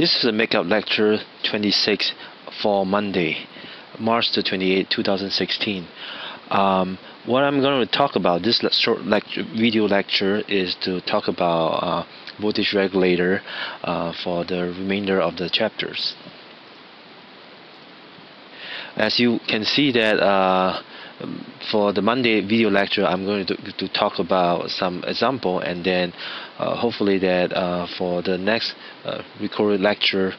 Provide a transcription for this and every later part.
This is a makeup lecture 26 for Monday, March the 28, 2016. Um, what I'm going to talk about this short lecture, video lecture is to talk about uh, voltage regulator uh, for the remainder of the chapters. As you can see that uh, for the Monday video lecture, I'm going to, to talk about some example, and then uh, hopefully that uh, for the next uh, recorded lecture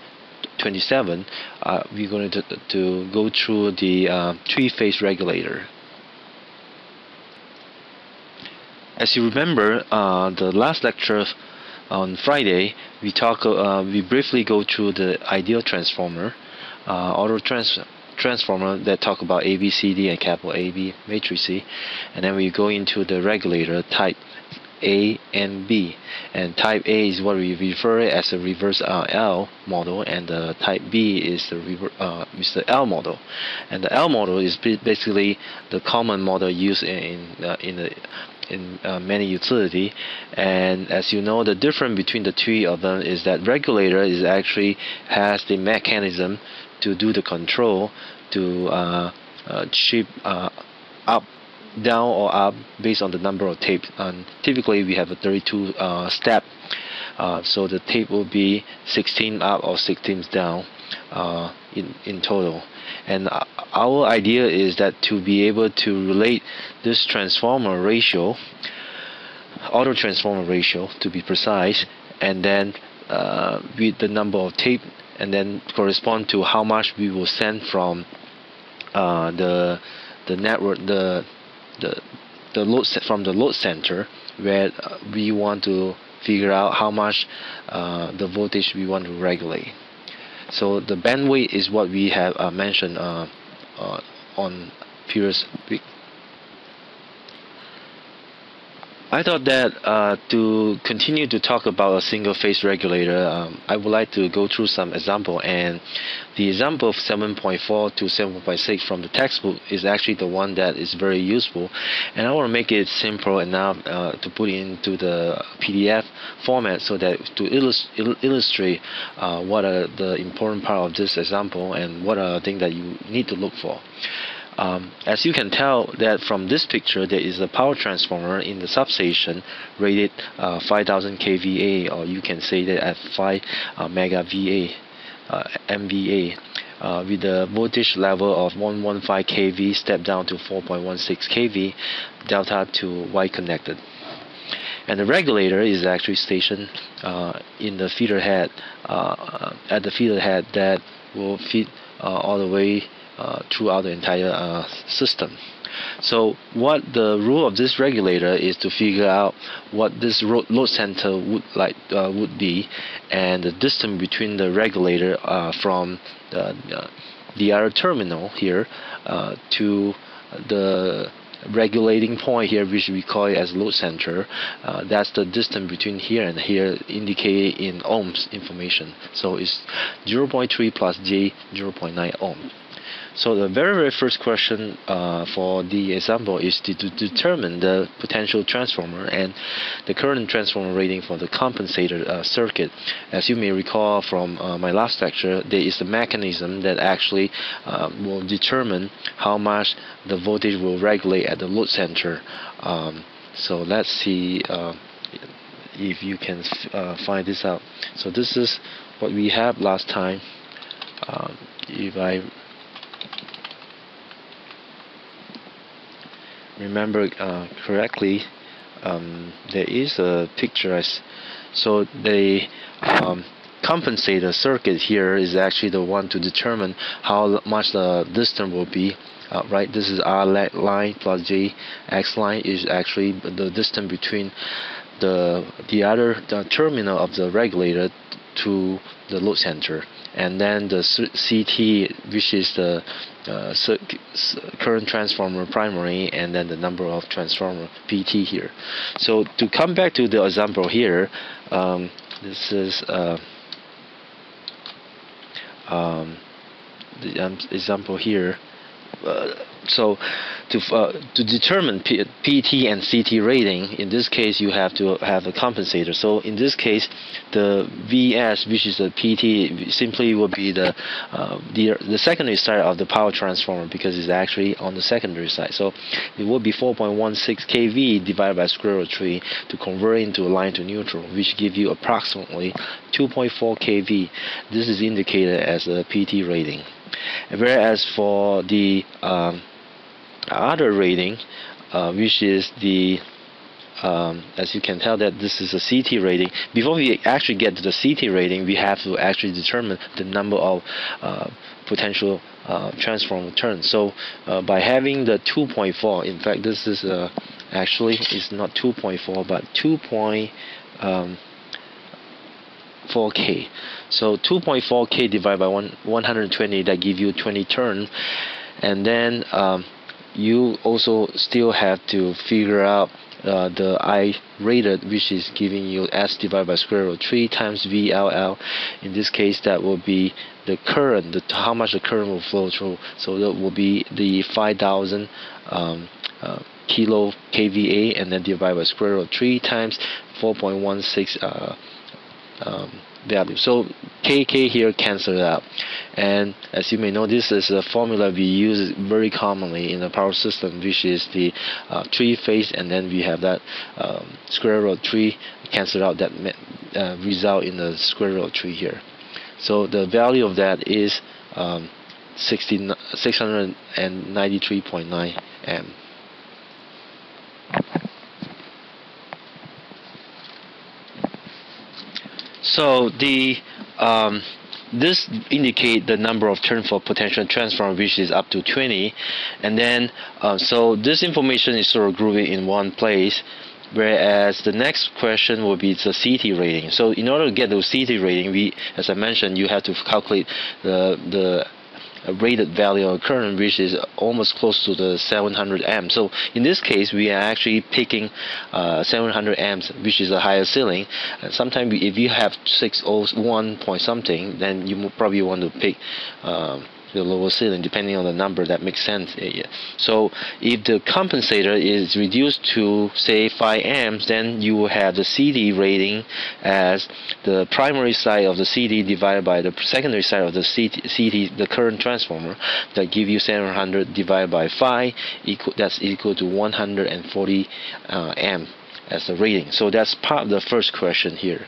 27, uh, we're going to, to go through the uh, three-phase regulator. As you remember, uh, the last lecture on Friday, we talk, we briefly go through the ideal transformer, auto trans transformer that talk about ABCD and capital AB matrix and then we go into the regulator type A and B. And type A is what we refer as a reverse RL model, and the type B is the uh, is the L model. And the L model is basically the common model used in uh, in the in uh, many utility and as you know the difference between the three of them is that regulator is actually has the mechanism to do the control to uh, uh, chip uh, up down or up based on the number of tapes and typically we have a 32 uh, step. Uh, so the tape will be 16 up or 16 down uh, in, in total. And our idea is that to be able to relate this transformer ratio auto transformer ratio to be precise and then with the number of tape and then correspond to how much we will send from uh, the the network the the the load from the load center where uh, we want to figure out how much uh, the voltage we want to regulate. So the bandwidth is what we have uh, mentioned uh, uh, on previous I thought that uh, to continue to talk about a single phase regulator, um, I would like to go through some example. And the example of 7.4 to 7.6 from the textbook is actually the one that is very useful. And I want to make it simple enough uh, to put into the PDF format so that to illust illustrate uh, what are the important part of this example and what are the things that you need to look for. Um, as you can tell that from this picture there is a power transformer in the substation rated uh, 5000 kVA or you can say that at 5 uh, mega VA uh, MVA uh, with the voltage level of 115 kV step down to 4.16 kV delta to Y connected. And the regulator is actually stationed uh, in the feeder head uh, at the feeder head that will feed all the way uh, throughout the entire uh, system. So what the rule of this regulator is to figure out what this load center would like uh, would be, and the distance between the regulator uh, from the, uh, the other terminal here uh, to the regulating point here which we call it as load center uh, that's the distance between here and here indicated in ohms information so it's 0.3 plus j 0.9 ohm so the very, very first question uh, for the example is to, to, determine the potential transformer and the current transformer rating for the compensator uh, circuit. As you may recall from uh, my last lecture, there is a mechanism that actually uh, will determine how much the voltage will regulate at the load center. Um, so let's see uh, if you can uh, find this out. So this is what we have last time. Um, if I remember uh, correctly, um, there is a picture. So the um, compensator circuit here is actually the one to determine how much the distance will be. Uh, right, this is R line plus J X line is actually the distance between the the other the terminal of the regulator to the load center. And then the CT which is the uh, current transformer primary and then the number of transformer PT here. So to come back to the example here um, this is uh, um, the um, example here uh, so to uh, to determine P- PT and CT rating, in this case you have to have a compensator. So in this case, the VS, which is the PT, simply will be the uh, the the secondary side of the power transformer because it's actually on the secondary side. So it will be 4.16 kV divided by square root 3 to convert into a line to neutral, which give you approximately 2.4 kV. This is indicated as a PT rating. Whereas for the um, other rating, uh, which is the um, as you can tell that this is a CT rating. Before we actually get to the CT rating, we have to actually determine the number of uh, potential uh, transform turns. So uh, by having the 2.4, in fact, this is uh, actually is not 2.4 but 2.4k. Um, so 2.4k divided by one, 120 that give you 20 turn, and then um, you also still have to figure out uh, the I rated which is giving you S divided by square root 3 times VLL in this case that will be the current the, how much the current will flow through. So that will be the 5000 um, uh, kilo kVA and then divided by square root 3 times 4.16 uh, um, value. So KK here cancel out. And as you may know, this is a formula we use very commonly in the power system, which is the uh, three phase, and then we have that um, square root 3 cancel out that uh, result in the square root 3 here. So the value of that is um, 693.9 M. So the um, this indicate the number of turn for potential transform which is up to 20 and then uh, so this information is sort of grouped in one place whereas the next question will be the CT rating. So in order to get the CT rating we as I mentioned you have to calculate the the rated value of current which is almost close to the 700 amps so in this case we are actually picking uh, 700 amps which is a higher ceiling. And sometimes if you have 601 point something then you probably want to pick um, the lower ceiling depending on the number that makes sense. So if the compensator is reduced to say 5 amps then you will have the CT rating as the primary side of the CT divided by the secondary side of the CT, the current transformer that give you 700 divided by 5 equal that's equal to 140 uh, amp as the rating. So that's part of the first question here.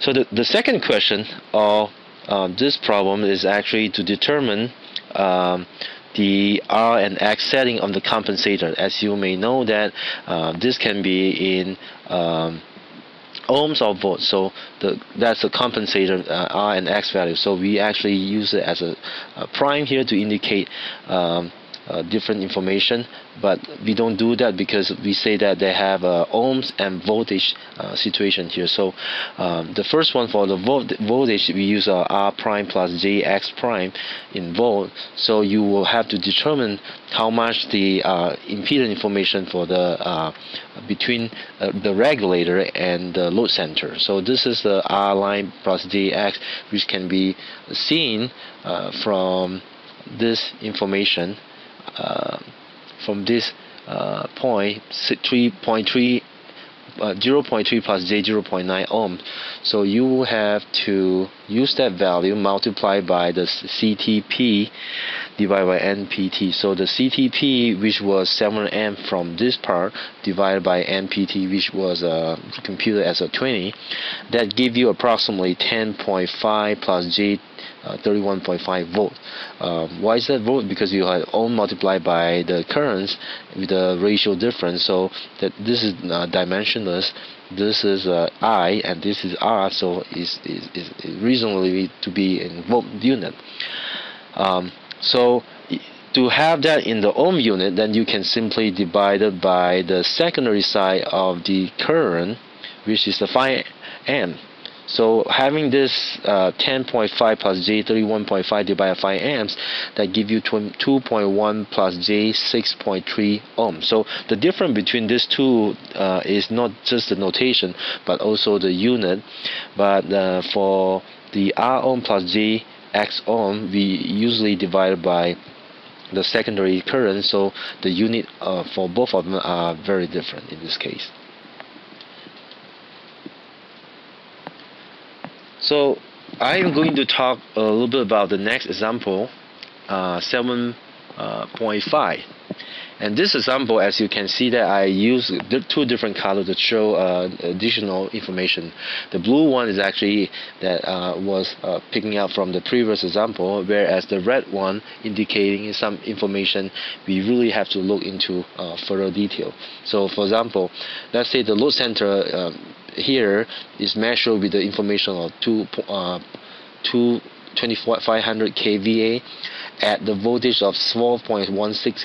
So the, the second question uh, uh, this problem is actually to determine um, the R and X setting of the compensator. As you may know that uh, this can be in um, ohms or volts. So the, that's the compensator uh, R and X value. So we actually use it as a, a prime here to indicate um, uh, different information but we don't do that because we say that they have uh, ohms and voltage uh, situation here. So um, the first one for the voltage we use uh, R prime plus JX prime in volt. So you will have to determine how much the uh, impedance information for the uh, between the regulator and the load center. So this is the R line plus JX which can be seen from this information from this uh, point 3.3 uh, 0.3 plus j 0.9 ohm. So you will have to use that value multiplied by the CTP divided by NPT so the CTP which was 7 amp from this part divided by NPT which was uh, computed as a 20 that give you approximately 10.5 plus j uh, 31.5 volt. Um, why is that volt? Because you have ohm multiplied by the currents with the ratio difference. So that this is uh, dimensionless. This is uh, I and this is R. So is is is reasonably to be in volt unit. Um, so to have that in the ohm unit, then you can simply divide it by the secondary side of the current, which is the 5 amp. So having this uh, 10.5 plus J 31.5 divided by 5 amps, that give you 2.1 plus J 6.3 ohms. So the difference between these two uh, is not just the notation, but also the unit. But uh, for the R ohm plus J X ohm, we usually divide by the secondary current, so the unit uh, for both of them are very different in this case. So I am going to talk a little bit about the next example, uh, 7.5. Uh, and this example, as you can see that I use two different colors to show uh, additional information. The blue one is actually that uh, was uh, picking up from the previous example, whereas the red one indicating some information we really have to look into uh, further detail. So for example, let's say the load center um, here is measured with the information of two, uh, two 2500 kVA at the voltage of 12.16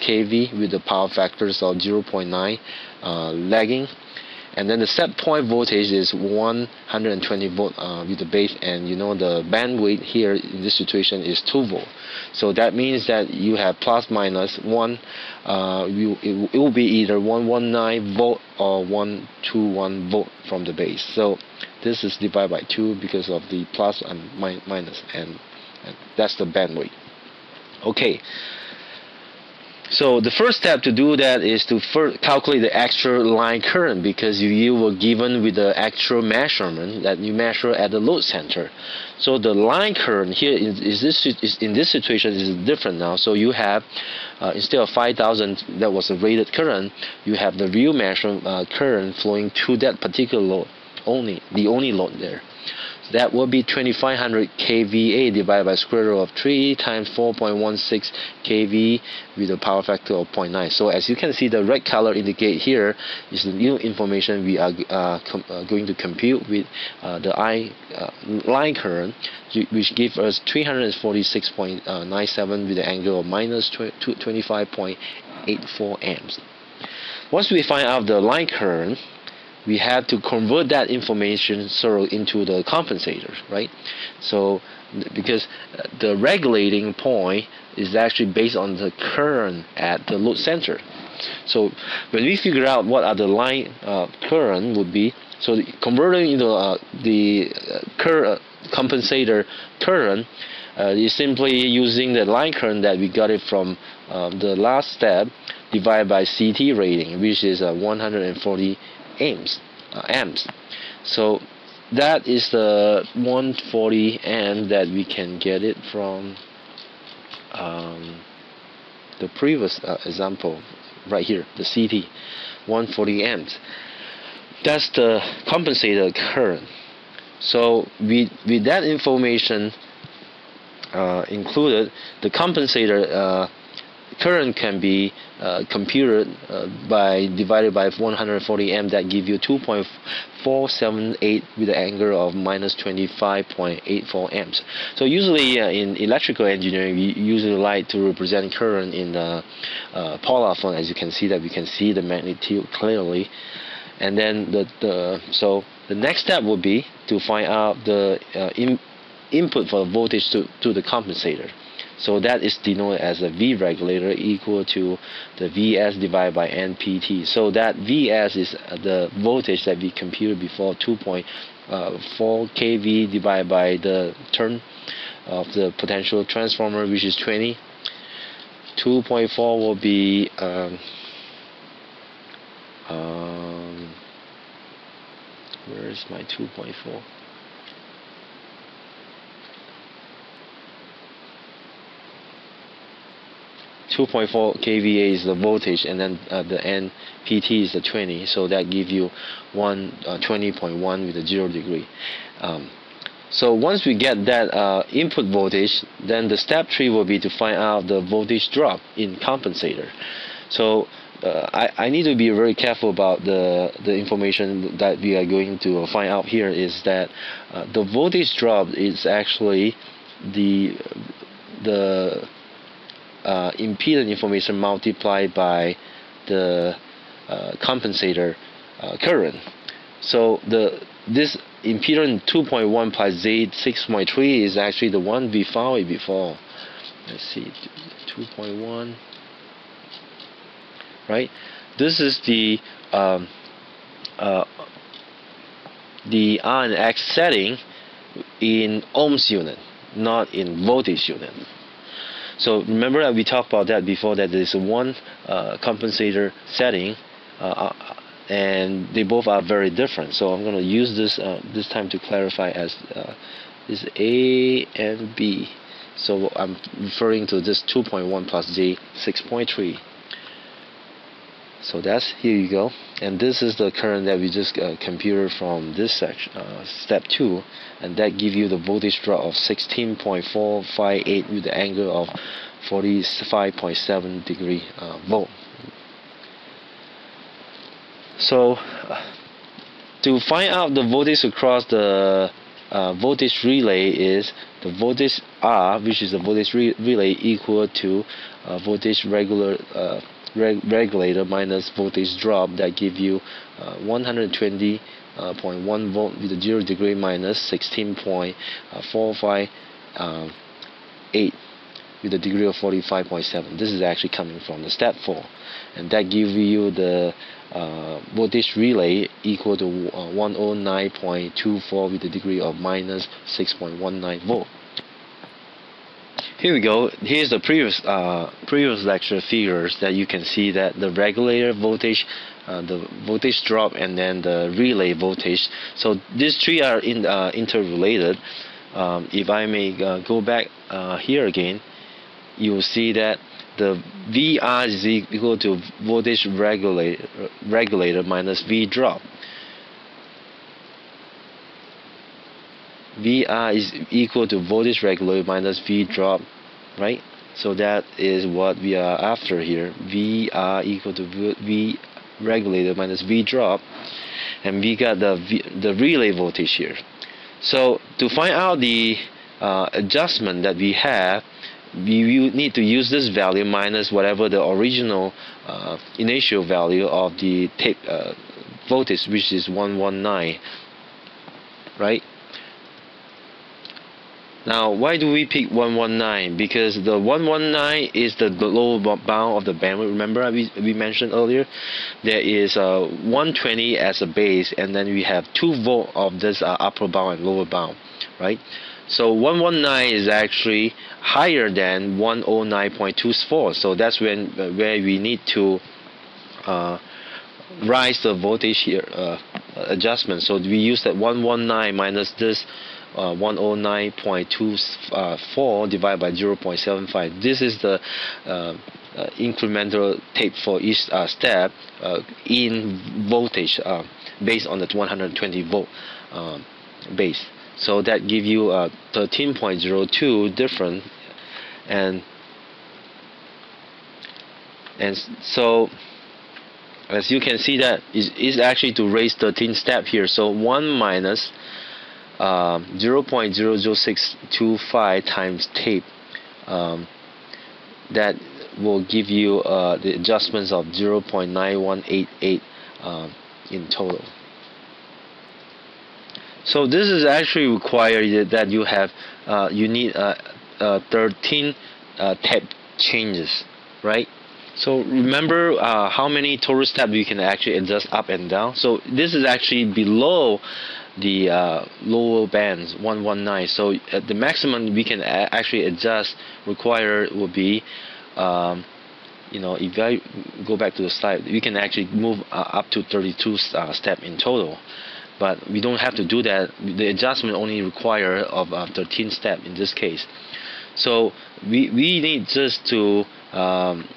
kV with the power factors of 0.9 uh, lagging and then the set point voltage is 120 volt uh, with the base. And you know the bandwidth here in this situation is 2 volt. So that means that you have plus minus 1 uh, you, it, it will be either 119 volt or 121 volt from the base. So this is divided by 2 because of the plus and minus and, and that's the bandwidth. Okay so the first step to do that is to first calculate the actual line current because you, were given with the actual measurement that you measure at the load center. So the line current here is, is this is in this situation is different now. So you have uh, instead of 5,000 that was a rated current, you have the real measurement uh, current flowing to that particular load only, the only load there that will be 2500 kVA divided by square root of 3 times 4.16 kV with a power factor of 0.9 so as you can see the red color indicate here is the new information we are uh, uh, going to compute with uh, the I uh, line current which gives us 346.97 with an angle of minus 25.84 amps. Once we find out the line current we have to convert that information sort of into the compensator, right? So because the regulating point is actually based on the current at the load center. So when we figure out what are the line uh, current would be, so converting into uh, the uh, current uh, compensator current uh, is simply using the line current that we got it from um, the last step divided by CT rating, which is uh, 140 amps uh, amps. So that is the 140 amp that we can get it from um, the previous uh, example right here the CT 140 amps. That's the compensator current. So with, with that information uh, included the compensator uh, current can be uh, computed uh, by divided by 140 amp that give you 2.478 with an angle of minus 25.84 amps. So usually uh, in electrical engineering we usually like to represent current in the uh, polar form as you can see that we can see the magnitude clearly and then the, the so the next step would be to find out the uh, in, input for voltage to, to the compensator. So that is denoted as a V regulator equal to the Vs divided by NPT. So that Vs is the voltage that we computed before 2.4 uh, kV divided by the turn of the potential transformer which is 20. 2.4 will be um, um, where is my 2.4? 2.4 kVA is the voltage and then uh, the NPT is the 20 so that gives you 120.1 uh, with a 0 degree. Um, so once we get that uh, input voltage then the step 3 will be to find out the voltage drop in compensator. So uh, I, I need to be very careful about the the information that we are going to find out here is that uh, the voltage drop is actually the the uh, impedance information multiplied by the uh, compensator uh, current. So the this impedance 2.1 plus Z 6.3 is actually the one we found before. Let's see, 2.1. Right. This is the um, uh, the R and X setting in ohms unit, not in voltage unit. So remember that we talked about that before that there's one uh, compensator setting uh, uh, and they both are very different. So I'm going to use this uh, this time to clarify as uh, is A and B. So I'm referring to this 2.1 plus J 6.3 so that's here you go. And this is the current that we just uh, computed from this section uh, step 2 and that give you the voltage drop of 16.458 with the angle of 45.7 degree uh, volt. So uh, to find out the voltage across the uh, voltage relay is the voltage R which is the voltage re relay equal to uh, voltage regular reg regulator minus voltage drop that give you uh, 120.1 uh, volt with a 0 degree minus 16.458 uh, with a degree of 45.7 this is actually coming from the step 4 and that gives you the uh, voltage relay equal to uh, 109.24 with a degree of minus 6.19 volt here we go. Here's the previous uh, previous lecture figures that you can see that the regulator voltage, uh, the voltage drop, and then the relay voltage. So these three are in, uh, interrelated. Um, if I may uh, go back uh, here again, you will see that the VR is equal to voltage regulator, regulator minus V drop. VR is equal to voltage regulator minus V drop, right? So that is what we are after here. VR equal to V regulator minus V drop, and we got the v, the relay voltage here. So to find out the uh, adjustment that we have, we need to use this value minus whatever the original uh, initial value of the tape uh, voltage, which is 119, right? Now, why do we pick 119? Because the 119 is the lower bound of the bandwidth. Remember we, we mentioned earlier, there is uh, 120 as a base, and then we have 2 volt of this uh, upper bound and lower bound, right? So 119 is actually higher than 109.24. So that's when uh, where we need to uh, rise the voltage here uh, adjustment. So we use that 119 minus this uh, 109.24 divided by 0.75. This is the uh, uh, incremental tape for each uh, step uh, in voltage uh, based on the 120 volt base. So that give you a 13.02 different and and so as you can see that is is actually to raise 13 step here so 1 minus uh, 0.00625 times tape um, that will give you uh, the adjustments of 0.9188 uh, in total so this is actually required that you have uh, you need uh, uh, 13 tape changes right so remember uh, how many total steps you can actually adjust up and down. So this is actually below the uh, lower bands 119 so uh, the maximum we can actually adjust required will be um, you know if I go back to the slide we can actually move uh, up to 32 uh, step in total. But we don't have to do that. The adjustment only require of uh, 13 step in this case. So we, we need just to um,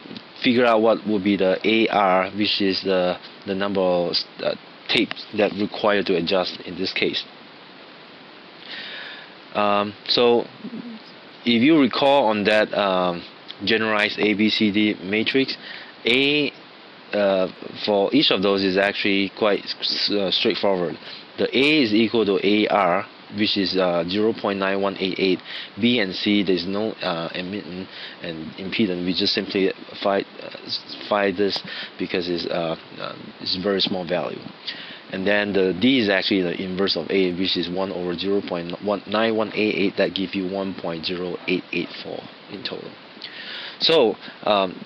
figure out what would be the AR which is the the number of tapes that require to adjust in this case. Um, so if you recall on that um, generalized ABCD matrix, A uh, for each of those is actually quite uh, straightforward. The A is equal to AR which is uh, 0.9188. B and C, there's no uh, admittance and impedance. We just simply find, uh, find this because it's, uh, uh, it's very small value. And then the D is actually the inverse of A, which is 1 over 0.9188. That gives you 1.0884 in total. So um,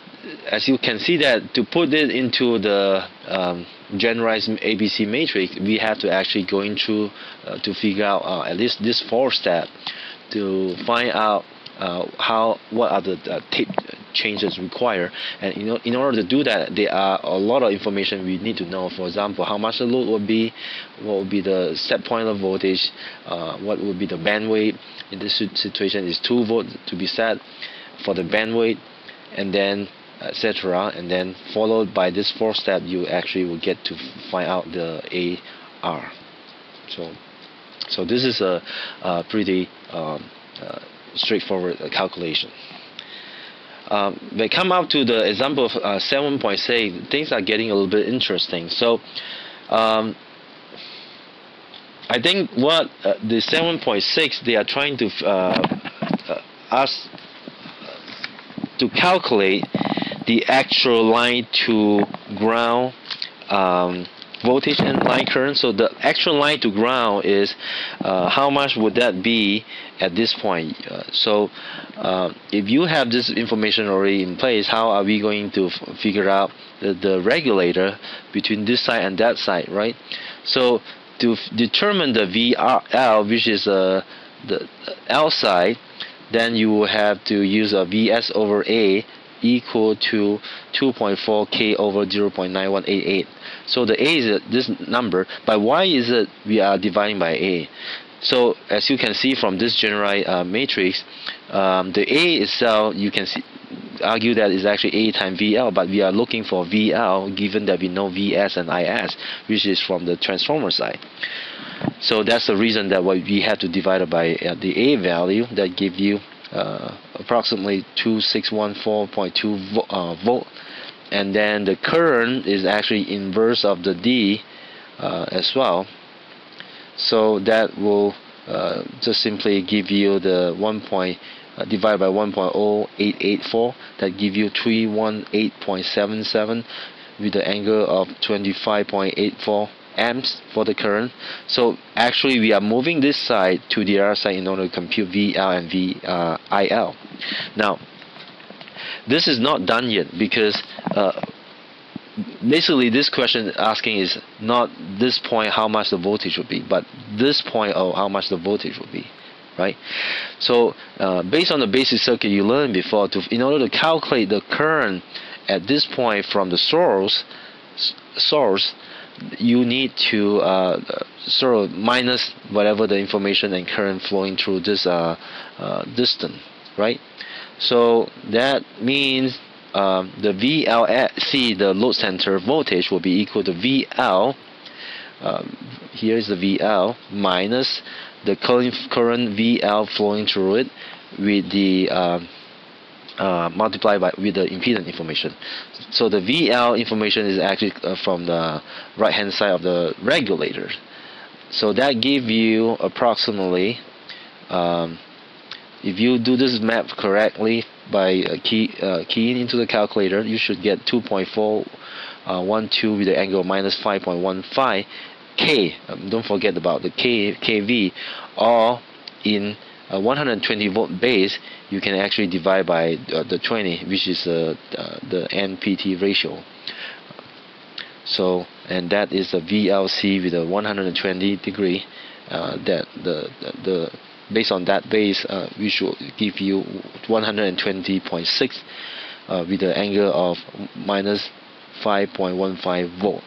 as you can see that to put it into the um, generalized ABC matrix, we have to actually go into uh, to figure out uh, at least this four step to find out uh, how what are the uh, tape changes required. And you know in order to do that there are a lot of information we need to know. For example how much the load will be what will be the set point of voltage uh, what will be the bandwidth. In this situation is 2 volt to be set for the bandwidth. And then etc and then followed by this fourth step you actually will get to find out the AR so so this is a, a pretty um, uh, straightforward calculation. Um, they come up to the example of uh, 7.6 things are getting a little bit interesting. So um, I think what uh, the 7.6 they are trying to uh, uh ask to calculate the actual line to ground um, voltage and line current. So the actual line to ground is uh, how much would that be at this point? Uh, so uh, if you have this information already in place how are we going to figure out the, the regulator between this side and that side right? So to determine the VRL which is uh, the L side then you will have to use a VS over A equal to 2.4 K over 0.9188. So the A is this number, but why is it we are dividing by A? So as you can see from this general uh, matrix, um, the A itself, you can see, argue that is actually A times VL, but we are looking for VL given that we know VS and IS, which is from the transformer side. So that's the reason that what we have to divide by uh, the A value that give you uh, approximately 2614.2 vo uh, volt. And then the current is actually inverse of the D uh, as well. So that will uh, just simply give you the 1 point uh, divided by 1.0884 that give you 318.77 with the angle of 25.84 amps for the current. So actually we are moving this side to the other side in order to compute VL and VIL now this is not done yet because uh, basically this question asking is not this point how much the voltage would be but this point of how much the voltage would be right? So uh, based on the basic circuit you learned before to in order to calculate the current at this point from the source source you need to uh, sort of minus whatever the information and current flowing through this uh, uh, distance, right? So that means um, the VLC, the load center voltage, will be equal to VL. Um, here is the VL minus the current current VL flowing through it with the um, uh, multiplied by with the impedance information. So the VL information is actually uh, from the right hand side of the regulator. So that give you approximately, um, if you do this map correctly by uh, key, uh, keying into the calculator, you should get 2.412 uh, with the angle minus 5.15 K. Um, don't forget about the K KV, all in a 120 volt base you can actually divide by uh, the 20 which is uh, the NPT ratio. So and that is a VLC with a 120 degree uh, that the, the, the based on that base uh, we should give you 120.6 uh, with the angle of minus 5.15 volt.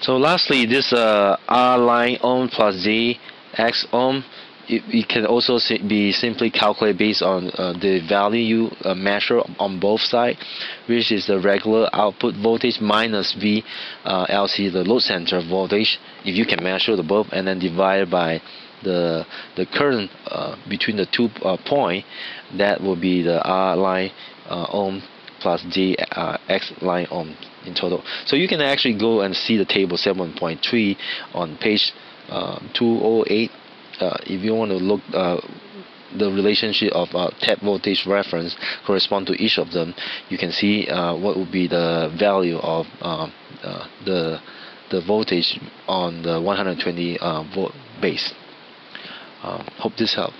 So lastly, this uh, R line ohm plus Z X ohm, it, it can also be simply calculated based on uh, the value you uh, measure on both sides, which is the regular output voltage minus V uh, LC, the load center voltage, if you can measure the both, and then divide by the the current uh, between the two uh, point, that will be the R line uh, ohm plus D X line ohm in total. So you can actually go and see the table 7.3 on page uh, 208 uh, if you want to look uh, the relationship of uh, tap voltage reference correspond to each of them you can see uh, what would be the value of um, uh, the the voltage on the 120 volt base. Hope this helped